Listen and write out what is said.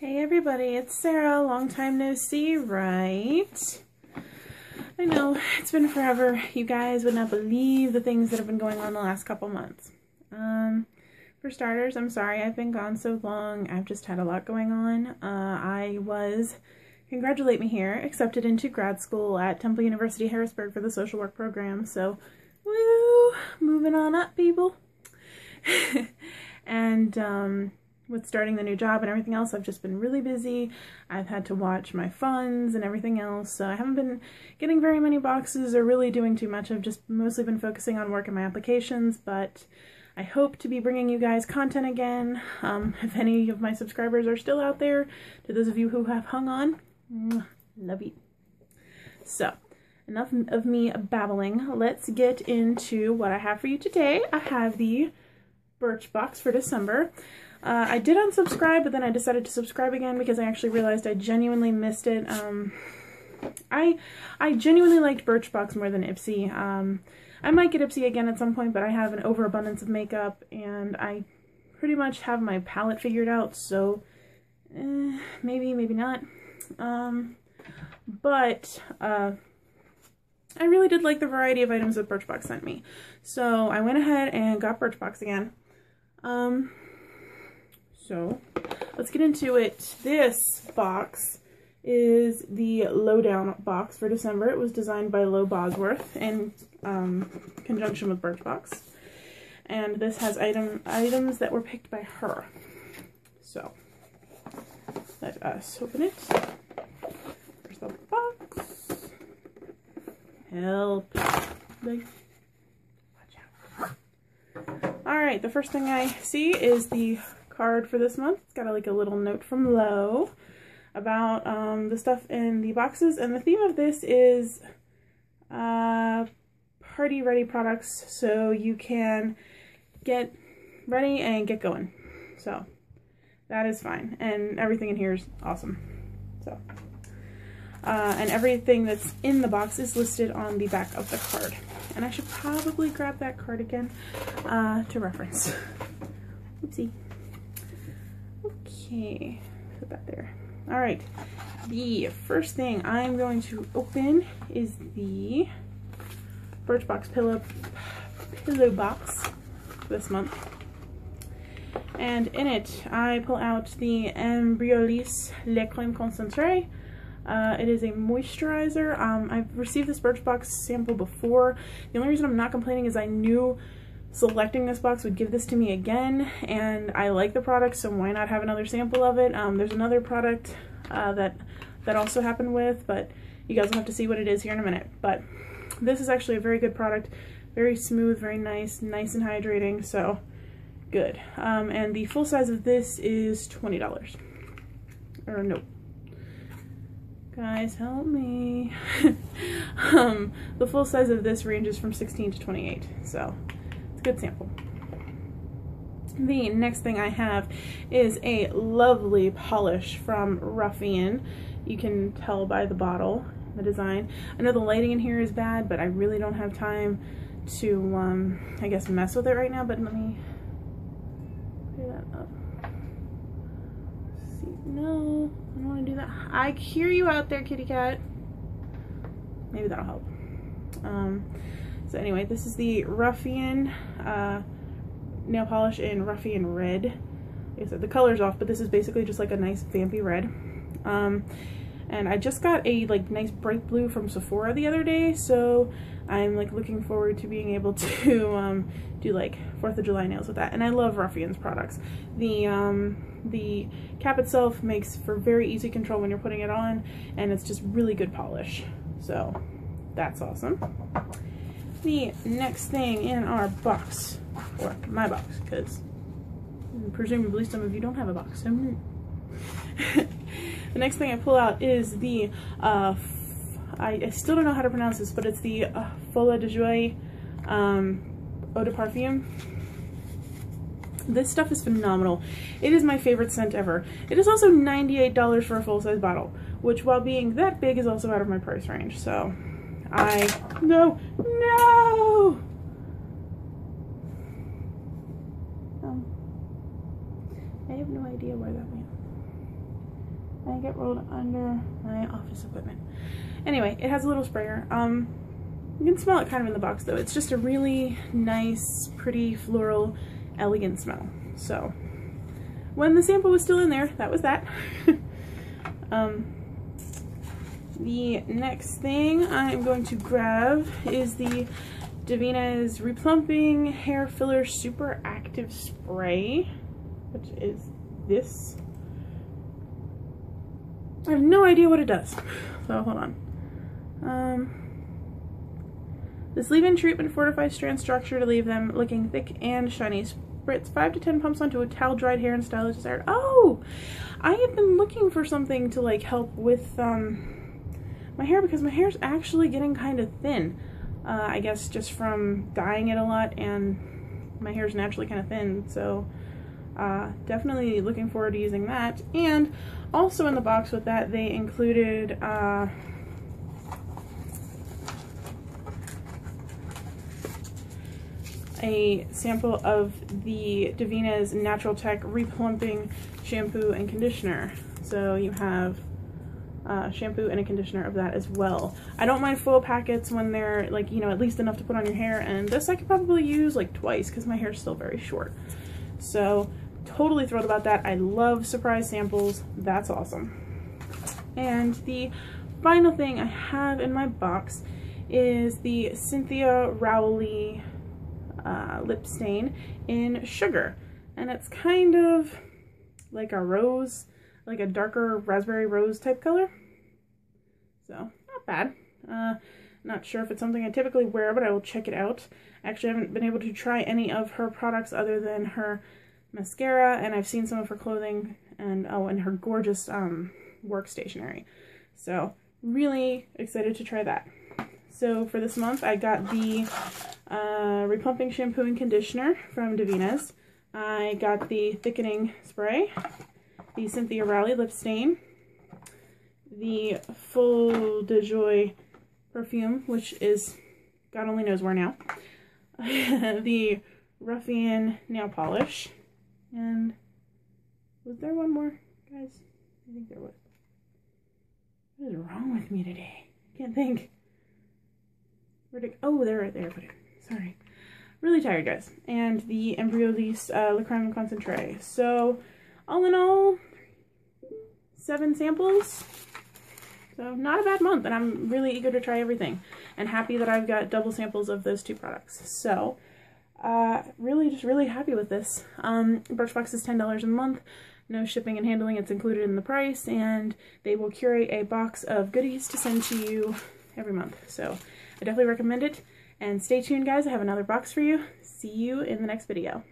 Hey everybody, it's Sarah. Long time no see, right? I know, it's been forever. You guys would not believe the things that have been going on the last couple months. Um, for starters, I'm sorry I've been gone so long. I've just had a lot going on. Uh, I was, congratulate me here, accepted into grad school at Temple University Harrisburg for the social work program. So, woo, moving on up, people. and, um, with starting the new job and everything else, I've just been really busy. I've had to watch my funds and everything else, so I haven't been getting very many boxes or really doing too much. I've just mostly been focusing on work and my applications, but I hope to be bringing you guys content again. Um, if any of my subscribers are still out there, to those of you who have hung on, love you. So, enough of me babbling. Let's get into what I have for you today. I have the Birchbox for December. Uh, I did unsubscribe, but then I decided to subscribe again because I actually realized I genuinely missed it. Um, I I genuinely liked Birchbox more than Ipsy. Um, I might get Ipsy again at some point, but I have an overabundance of makeup, and I pretty much have my palette figured out, so eh, maybe, maybe not. Um, but uh, I really did like the variety of items that Birchbox sent me. So I went ahead and got Birchbox again. Um, so let's get into it. This box is the Lowdown box for December. It was designed by Lo Bosworth in um, conjunction with Birchbox. And this has item items that were picked by her. So let us open it. There's the box. Help. Watch out. Alright, the first thing I see is the card for this month. It's got like a little note from Lo about um, the stuff in the boxes. And the theme of this is uh, party ready products so you can get ready and get going. So that is fine. And everything in here is awesome. So, uh, and everything that's in the box is listed on the back of the card. And I should probably grab that card again uh, to reference. Oopsie. Okay, put that there. All right, the first thing I'm going to open is the Birchbox pillow pillow box this month. And in it, I pull out the Embryolisse Le Creme Concentré. Uh, it is a moisturizer. Um, I've received this Birchbox sample before. The only reason I'm not complaining is I knew selecting this box would give this to me again and I like the product so why not have another sample of it? Um, there's another product uh, that that also happened with but you guys will have to see what it is here in a minute. But this is actually a very good product very smooth very nice nice and hydrating so good. Um, and the full size of this is $20 or no guys help me. Um, the full size of this ranges from 16 to 28 so it's a good sample. The next thing I have is a lovely polish from Ruffian. You can tell by the bottle, the design. I know the lighting in here is bad, but I really don't have time to, um, I guess, mess with it right now, but let me clear that up. See, no, I don't want to do that. I hear you out there, kitty cat. Maybe that'll help. Um, so anyway, this is the Ruffian uh, nail polish in Ruffian Red. Like I said, the color's off, but this is basically just like a nice vampy red. Um, and I just got a like nice bright blue from Sephora the other day, so I'm like looking forward to being able to um, do like 4th of July nails with that. And I love Ruffian's products. The, um, the cap itself makes for very easy control when you're putting it on, and it's just really good polish. So that's awesome the next thing in our box, or my box, because presumably some of you don't have a box. So the next thing I pull out is the, uh, I, I, still don't know how to pronounce this, but it's the uh, Folie de Joie um, Eau de Parfum. This stuff is phenomenal. It is my favorite scent ever. It is also $98 for a full-size bottle, which while being that big is also out of my price range, so I, no, no! Um, I have no idea where that went. I get rolled under my office equipment. Anyway, it has a little sprayer. Um, you can smell it kind of in the box though. It's just a really nice, pretty, floral, elegant smell. So, when the sample was still in there, that was that. um, the next thing I'm going to grab is the Davines Replumping Hair Filler Super Active Spray, which is this. I have no idea what it does, so hold on. Um, this leave-in treatment fortifies strand structure to leave them looking thick and shiny. Spritz 5 to 10 pumps onto a towel-dried hair and style as desired. Oh! I have been looking for something to like help with um, my hair because my hair is actually getting kind of thin. Uh, I guess just from dyeing it a lot and my hair is naturally kind of thin so uh, definitely looking forward to using that and also in the box with that they included uh, a sample of the Davines Natural Tech Replumping Shampoo and Conditioner. So you have uh, shampoo and a conditioner of that as well. I don't mind full packets when they're like, you know, at least enough to put on your hair. And this I could probably use like twice because my hair is still very short. So totally thrilled about that. I love surprise samples. That's awesome. And the final thing I have in my box is the Cynthia Rowley uh, lip stain in Sugar. And it's kind of like a rose, like a darker raspberry rose type color. So, not bad. Uh, not sure if it's something I typically wear, but I will check it out. Actually, I haven't been able to try any of her products other than her mascara, and I've seen some of her clothing, and oh, and her gorgeous um, work stationery. So, really excited to try that. So for this month, I got the uh, Replumping Shampoo and Conditioner from Davines. I got the Thickening Spray, the Cynthia Rowley Lip Stain, the Full de Joy perfume, which is God only knows where now, the Ruffian Nail Polish, and was there one more, guys? I think there was. What is wrong with me today? I can't think. Where'd it, oh, there, right there. Sorry. Really tired, guys. And the Embryolisse uh, Le Creme Concentré. So, all in all, seven samples. So, not a bad month, and I'm really eager to try everything. And happy that I've got double samples of those two products. So, uh, really, just really happy with this. Um, Birchbox is $10 a month. No shipping and handling, it's included in the price, and they will curate a box of goodies to send to you every month. So, I definitely recommend it. And stay tuned, guys. I have another box for you. See you in the next video.